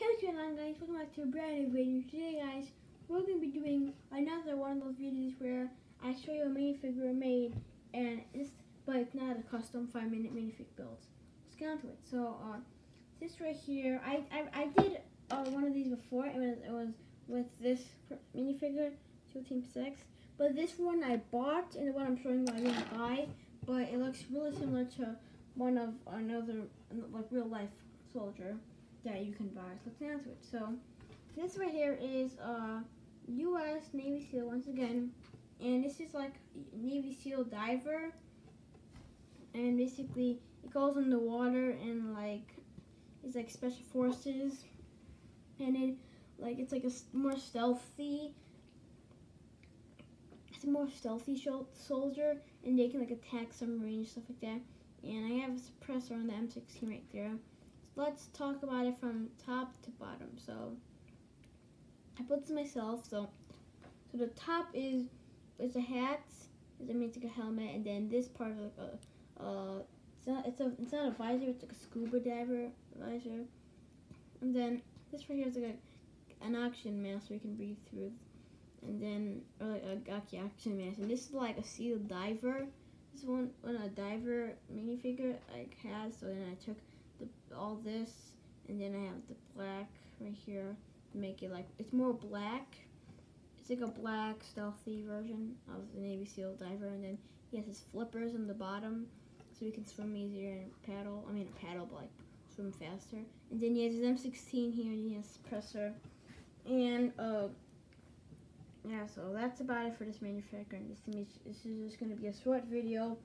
Hey what's going on guys, welcome back to a brand new video. Today guys, we're going to be doing another one of those videos where I show you a minifigure made and it's, but it's not a custom 5 minute minifig build. Let's get on to it. So uh, this right here, I, I, I did uh, one of these before, it was, it was with this minifigure, SEAL Team 6. But this one I bought and the one I'm showing you I didn't buy, but it looks really similar to one of another like real life soldier that you can buy. So let's answer it. So this right here is uh U.S. Navy SEAL once again, and this is like Navy SEAL diver, and basically it goes in the water and like it's like special forces, and it like it's like a more stealthy. It's a more stealthy soldier, and they can like attack submarines stuff like that. And I have a suppressor on the M16 right there let's talk about it from top to bottom. So I put this myself. So so the top is is a hat. It means like a helmet, and then this part is like a uh, it's not it's a it's not a visor. It's like a scuba diver visor. And then this right here is like a, an oxygen mask so you can breathe through. And then or like a okay, oxygen mask. And this is like a SEAL diver. This one, one a diver minifigure like has. So then I took the, all this, and then I have the black right here to make it like, it's more black. It's like a black stealthy version of the Navy SEAL diver, and then he has his flippers on the bottom, so he can swim easier and paddle, I mean paddle, but like swim faster. And then he has his M16 here, and he has suppressor. And, uh, yeah, so that's about it for this manufacturer. This, this is just going to be a short video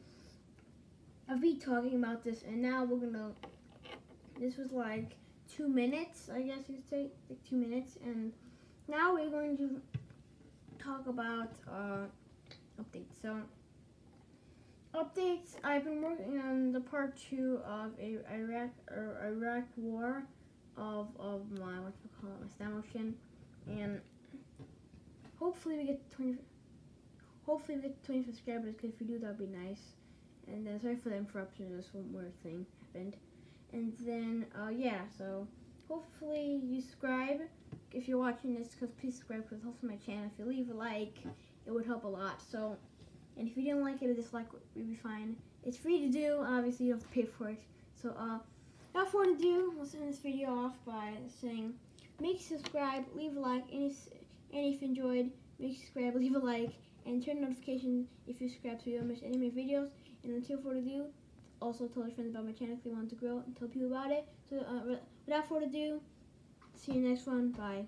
of me talking about this, and now we're going to this was like two minutes, I guess you could say, like two minutes. And now we're going to talk about uh, updates. So, updates, I've been working on the part two of a Iraq or Iraq war of, of my, what you call it, my stop motion. And hopefully we get 20, hopefully we get 20 subscribers, because if we do, that would be nice. And then sorry for the interruption, just one more thing happened. And then, uh, yeah, so hopefully you subscribe if you're watching this, because please subscribe, because helps my channel. If you leave a like, it would help a lot. So, and if you didn't like it, a dislike it, would be fine. It's free to do, obviously you don't have to pay for it. So, uh, without further ado, let's end this video off by saying, make subscribe, leave a like, and if, and if you enjoyed, make subscribe, leave a like, and turn notifications if you subscribe so you don't miss any of my videos. And until further ado, also tell your friends about my channel if they want to grow and tell people about it. So uh, without further ado, see you next one. Bye.